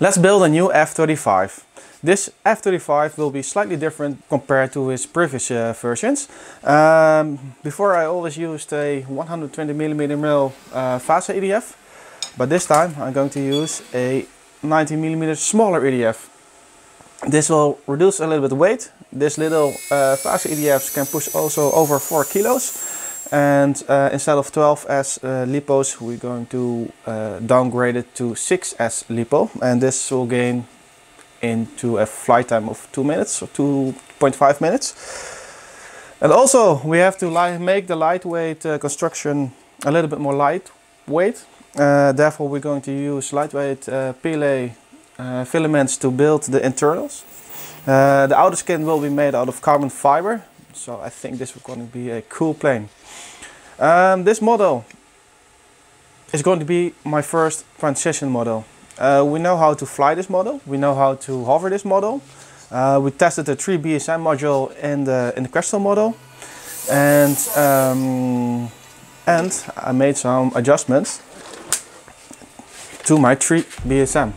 Let's build a new F-35. This F-35 will be slightly different compared to its previous uh, versions. Um, before I always used a 120mm mil uh, Vasa EDF, but this time I'm going to use a 90mm smaller EDF. This will reduce a little bit weight. This little uh, Vasa EDFs can push also over 4 kilos and uh, instead of 12S uh, LiPos we're going to uh, downgrade it to 6S LiPo. And this will gain into a flight time of 2 minutes or 2.5 minutes. And also we have to make the lightweight uh, construction a little bit more lightweight. Uh, therefore we're going to use lightweight uh, PLA filaments to build the internals. The outer skin will be made out of carbon fiber so I think this is going to be a cool plane um, this model is going to be my first transition model. Uh, we know how to fly this model, we know how to hover this model. Uh, we tested the 3 BSM module in the, in the Crystal model and, um, and I made some adjustments to my 3 BSM.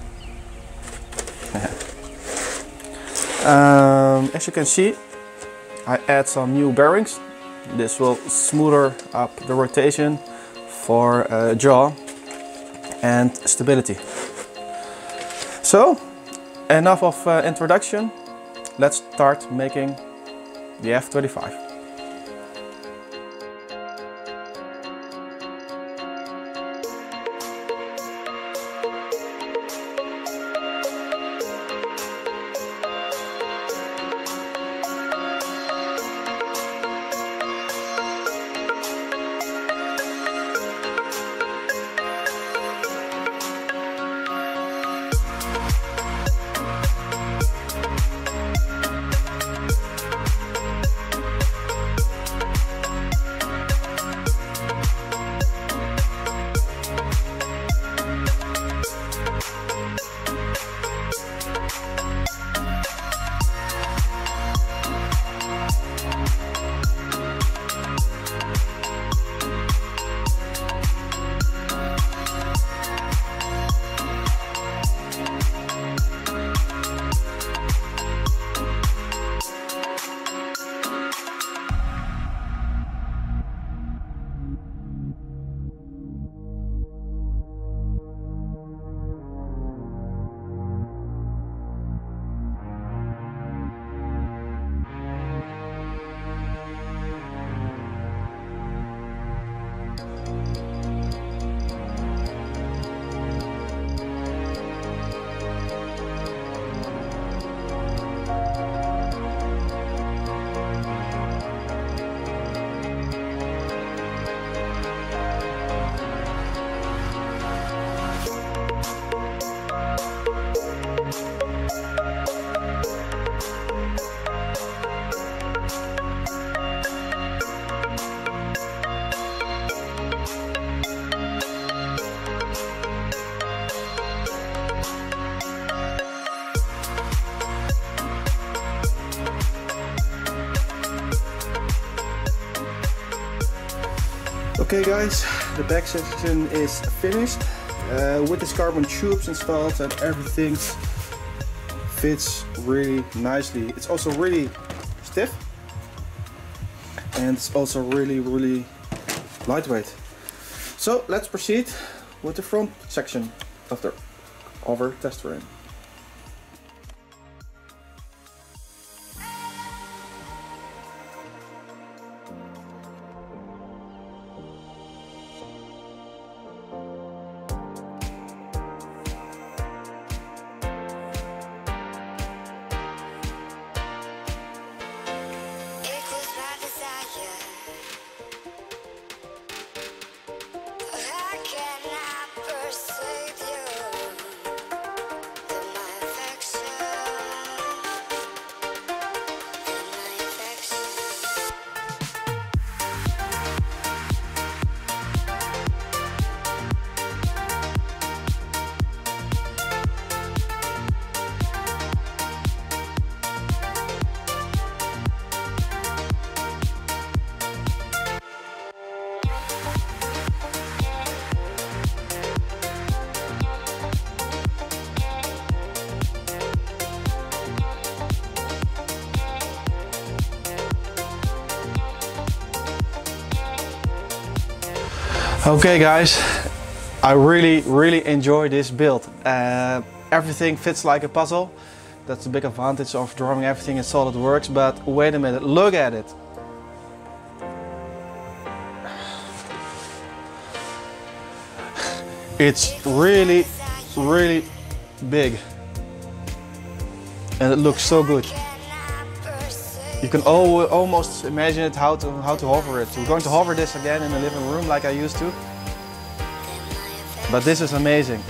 um, as you can see, I add some new bearings this will smoother up the rotation for uh, yaw and stability. So, enough of uh, introduction. Let's start making the F-35. Okay guys, the back section is finished. Uh, with this carbon tubes installed and everything fits really nicely. It's also really stiff and it's also really really lightweight. So let's proceed with the front section of the hover test frame. Okay guys, I really really enjoy this build. Uh, everything fits like a puzzle. That's the big advantage of drawing everything in SolidWorks, but wait a minute, look at it. It's really, really big. And it looks so good. You can al almost imagine it how to, how to hover it. We're going to hover this again in the living room like I used to. But this is amazing.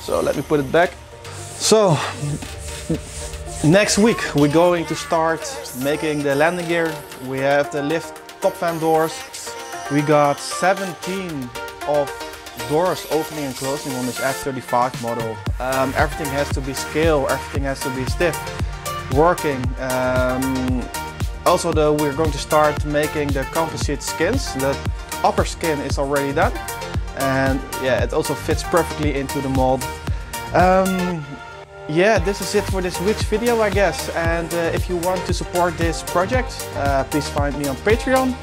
So let me put it back. So next week we're going to start making the landing gear. We have the lift top fan doors. We got 17 of doors opening and closing on this F35 model. Um, everything has to be scale, everything has to be stiff, working. Um, also though we're going to start making the composite skins. The upper skin is already done and yeah it also fits perfectly into the mold. Um, yeah, this is it for this week's video I guess and uh, if you want to support this project uh, please find me on Patreon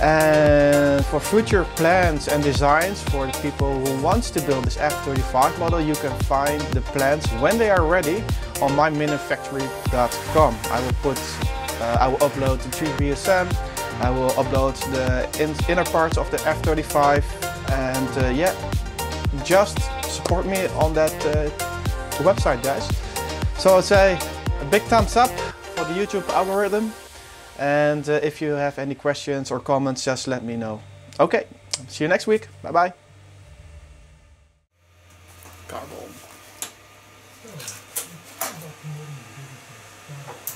and for future plans and designs for the people who wants to build this F35 model, you can find the plans when they are ready on myminifactory.com. I will put, uh, I will upload the 3 BSM, I will upload the in inner parts of the F35 and uh, yeah, just support me on that uh, website guys. So I'd say a big thumbs up for the YouTube algorithm and uh, if you have any questions or comments, just let me know. Okay, see you next week. Bye bye. Carbon. 曇りに出てきました。